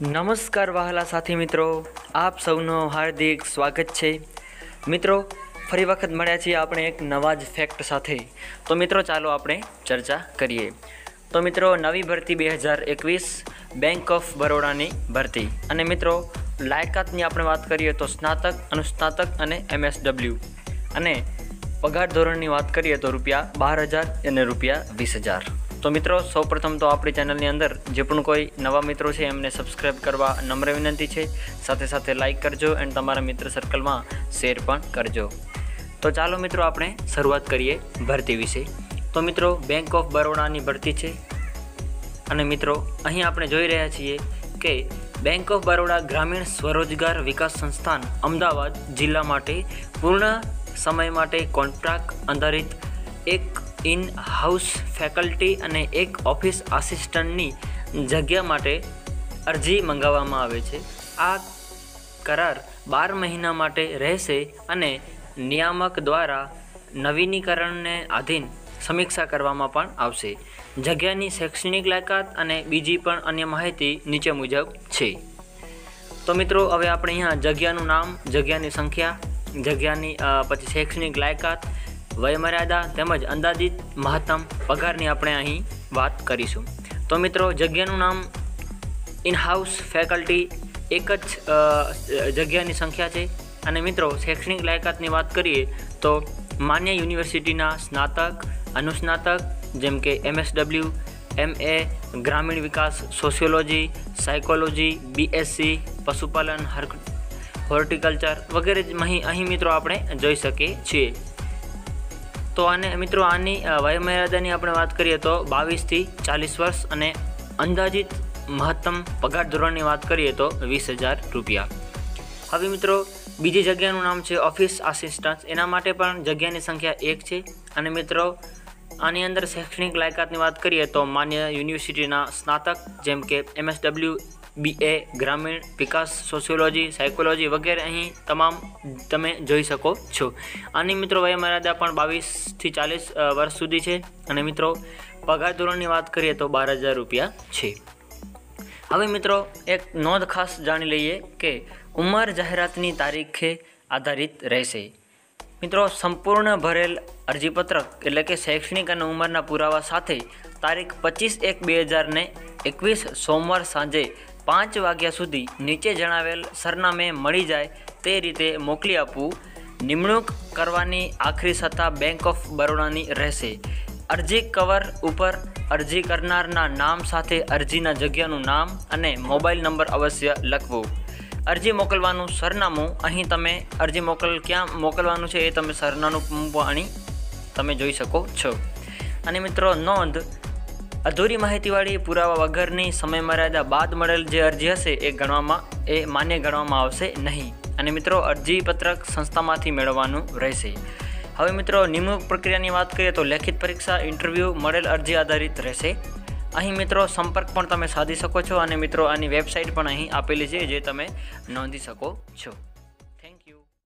નમસ્કાર વહાલા સાથી મિત્રો. આપ સૌનો હાર્દિક સ્વાગત છે. મિત્રો, ફરી વખત મળ્યા છીએ આપણે એક નવા જ ફેક્ટ સાથે. તો મિત્રો, ચાલો આપણે ચર્ચા કરીએ. તો મિત્રો, નવી ભરતી બે હજાર એકવીસ બેંક ઓફ બરોડાની ભરતી. અને મિત્રો, લાયકાતની આપણે વાત કરીએ તો સ્નાતક, અનુસ્નાતક અને એમએસડબલ્યુ અને પગાર ધોરણની વાત કરીએ તો રૂપિયા બાર હજાર અને રૂપિયા વીસ હજાર. તો મિત્રો, સૌપ્રથમ તો આપણી ચેનલની અંદર જે પણ કોઈ નવા મિત્રો છે, એમને સબસ્ક્રાઈબ કરવા નમ્ર વિનંતી છે. સાથે સાથે લાઇક કરજો એન્ડ તમારા મિત્ર સર્કલમાં શેર પણ કરજો. તો ચાલો મિત્રો, આપણે શરૂઆત કરીએ ભરતી વિશે. તો મિત્રો બેંક ઓફ બરોડાની ભરતી છે. અને મિત્રો, અહીં આપણે જોઈ રહ્યા છીએ કે બેંક ઓફ બરોડા ગ્રામીણ સ્વરોજગાર વિકાસ સંસ્થાન અમદાવાદ જિલ્લા માટે પૂર્ણ સમય માટે કોન્ટ્રાક્ટ આધારિત એક ઇન હાઉસ ફેકલ્ટી અને એક ઓફિસ આસિસ્ટન્ટની જગ્યા માટે અરજી મંગાવવામાં આવે છે. આ કરાર બાર મહિના માટે રહેશે અને નિયામક દ્વારા નવીનીકરણને આધીન સમીક્ષા કરવામાં પણ આવશે. જગ્યાની શૈક્ષણિક લાયકાત અને બીજી પણ અન્ય માહિતી નીચે મુજબ છે. તો મિત્રો, હવે આપણે અહીંયા જગ્યાનું નામ, જગ્યાની સંખ્યા, જગ્યાની પછી શૈક્ષણિક લાયકાત વયમર્યાદા તેમજ અંદાજિત મહત્તમ પગારની આપણે અહીં વાત કરીશું. તો મિત્રો, જગ્યાનું નામ ઇન હાઉસ ફેકલ્ટી એક જ જગ્યાની સંખ્યા છે. અને મિત્રો, શૈક્ષણિક લાયકાતની વાત કરીએ તો માન્ય યુનિવર્સિટીના સ્નાતક, અનુસ્નાતક, જેમ કે એમએસડબલ્યુ, એમ એ, ગ્રામીણ વિકાસ, સોશિયોલોજી, સાયકોલોજી બીએસસી પશુપાલન, હર્ક, હોર્ટિકલ્ચર વગેરે અહીં અહીં મિત્રો આપણે જોઈ શકીએ છીએ. તો આને, મિત્રો, આની વયમર્યાદાની આપણે વાત કરીએ તો બાવીસથી ચાલીસ વર્ષ અને અંદાજિત મહત્તમ પગાર ધોરણની વાત કરીએ તો વીસ હજાર રૂપિયા. હવે, મિત્રો, બીજી જગ્યાનું નામ છે ઓફિસ આસિસ્ટન્ટ એના માટે પણ જગ્યાની સંખ્યા એક છે. અને, મિત્રો, આની અંદર શૈક્ષણિક લાયકાતની વાત કરીએ તો માન્ય યુનિવર્સિટીના સ્નાતક, જેમ કે એમએસડબલ્યુ બીએ ગ્રામીણ વિકાસ, સોશિયોલોજી, સાયકોલોજી વગેરે અહીં તમામ તમે જોઈ શકો છો. આની મિત્રો વયમર્યાદા પણ બાવીસથી ચાલીસ વર્ષ સુધી છે. અને મિત્રો, પગાર ધોરણની વાત કરીએ તો બાર હજાર રૂપિયા છે. હવે મિત્રો, એક નોંધ ખાસ જાણી લઈએ કે ઉંમર જાહેરાતની તારીખે આધારિત રહેશે. મિત્રો, સંપૂર્ણ ભરેલ અરજીપત્રક એટલે કે શૈક્ષણિક અને ઉંમરના પુરાવા સાથે તારીખ પચીસ એક બે હજારને એકવીસ સોમવાર સાંજે પાંચ વાગ્યા સુધી નીચે જણાવેલ સરનામે મળી જાય તે રીતે મોકલી આપવું. નિમણૂક કરવાની આખરી સત્તા બેંક ઓફ બરોડાની રહેશે. અરજી કવર ઉપર અરજી કરનારના નામ સાથે અરજીના જગ્યાનું નામ અને મોબાઈલ નંબર અવશ્ય લખવું. અરજી મોકલવાનું સરનામું, અહીં તમે અરજી મોકલ ક્યાં મોકલવાનું છે એ તમે સરનામું અહીં તમે જોઈ શકો છો. અને મિત્રો નોંધ અધૂરી માહિતીવાળી પુરાવા વગરની સમયમર્યાદા બાદ મળેલ જે અરજી હશે એ ગણવામાં, એ માન્ય ગણવામાં આવશે નહીં. અને મિત્રો, અરજીપત્રક સંસ્થામાંથી મેળવવાનું રહેશે. હવે મિત્રો, નિમણૂક પ્રક્રિયાની વાત કરીએ તો લેખિત પરીક્ષા, ઇન્ટરવ્યૂ, મળેલ અરજી આધારિત રહેશે. અહીં મિત્રો, સંપર્ક પણ તમે સાધી શકો છો અને મિત્રો, આની વેબસાઇટ પણ અહીં આપેલી છે, જે તમે નોંધી શકો છો.